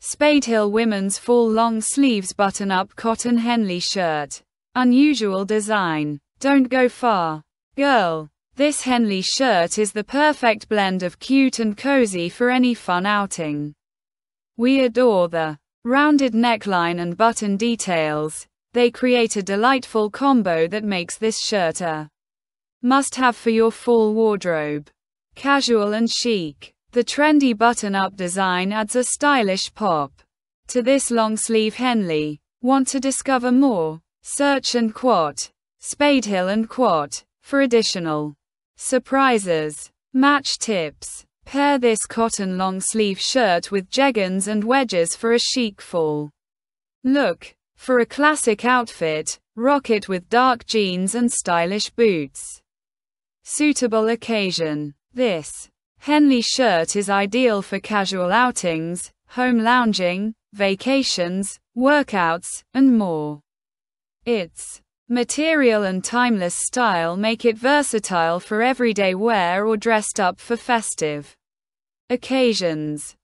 Spadehill Women's Full Long Sleeves Button Up Cotton Henley Shirt. Unusual design. Don't go far. Girl. This Henley shirt is the perfect blend of cute and cozy for any fun outing. We adore the rounded neckline and button details. They create a delightful combo that makes this shirt a must have for your fall wardrobe. Casual and chic. The trendy button up design adds a stylish pop to this long sleeve Henley. Want to discover more? Search and quote Spadehill and quote for additional surprises. Match tips. Pair this cotton long sleeve shirt with jeggings and wedges for a chic fall look. For a classic outfit, rock it with dark jeans and stylish boots. Suitable occasion. This Henley shirt is ideal for casual outings, home lounging, vacations, workouts, and more. Its material and timeless style make it versatile for everyday wear or dressed up for festive occasions.